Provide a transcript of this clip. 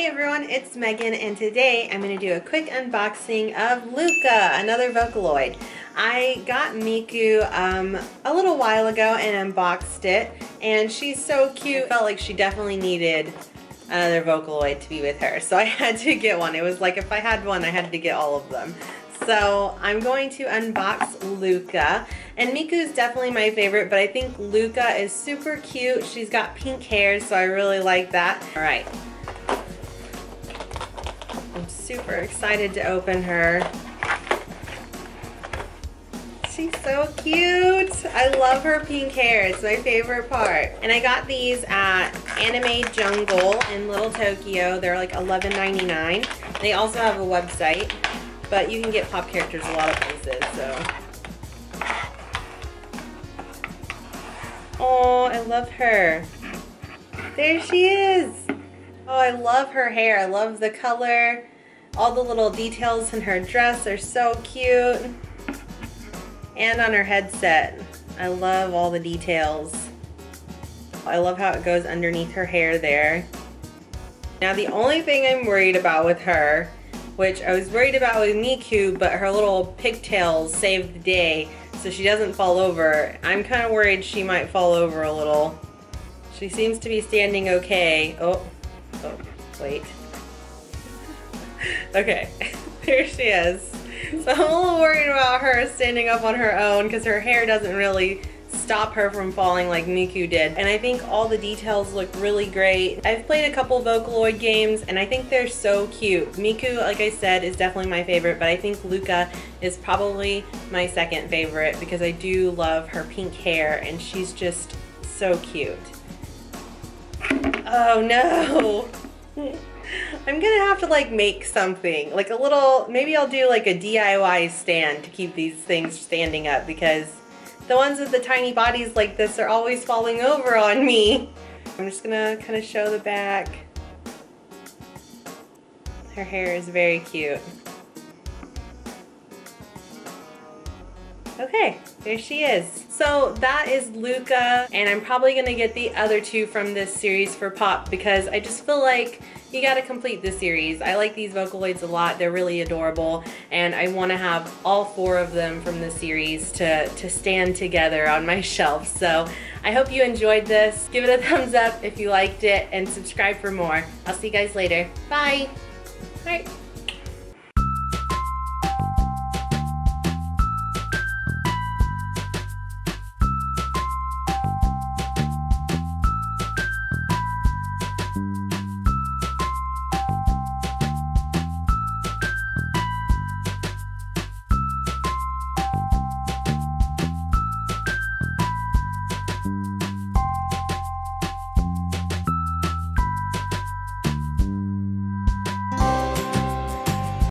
Hey everyone, it's Meghan and today I'm going to do a quick unboxing of Luka, another Vocaloid. I got Miku um, a little while ago and unboxed it and she's so cute. I felt like she definitely needed another Vocaloid to be with her so I had to get one. It was like if I had one I had to get all of them. So I'm going to unbox Luka. And Miku's definitely my favorite, but I think Luka is super cute. She's got pink hair, so I really like that. All right. I'm super excited to open her. She's so cute. I love her pink hair. It's my favorite part. And I got these at Anime Jungle in Little Tokyo. They're like $11.99. They also have a website. But you can get pop characters a lot of places, so. Oh, I love her. There she is. Oh, I love her hair. I love the color. All the little details in her dress are so cute. And on her headset. I love all the details. I love how it goes underneath her hair there. Now the only thing I'm worried about with her which I was worried about with Miku, but her little pigtails saved the day so she doesn't fall over. I'm kind of worried she might fall over a little. She seems to be standing okay. Oh, oh, wait. Okay, there she is. So I'm a little worried about her standing up on her own because her hair doesn't really stop her from falling like Miku did. And I think all the details look really great. I've played a couple Vocaloid games and I think they're so cute. Miku, like I said, is definitely my favorite, but I think Luka is probably my second favorite because I do love her pink hair and she's just so cute. Oh no! I'm gonna have to like make something, like a little, maybe I'll do like a DIY stand to keep these things standing up because the ones with the tiny bodies like this are always falling over on me. I'm just gonna kind of show the back. Her hair is very cute. Okay, there she is. So that is Luka, and I'm probably gonna get the other two from this series for Pop because I just feel like you gotta complete the series. I like these Vocaloids a lot. They're really adorable, and I wanna have all four of them from the series to, to stand together on my shelf. So I hope you enjoyed this. Give it a thumbs up if you liked it, and subscribe for more. I'll see you guys later. Bye! All right.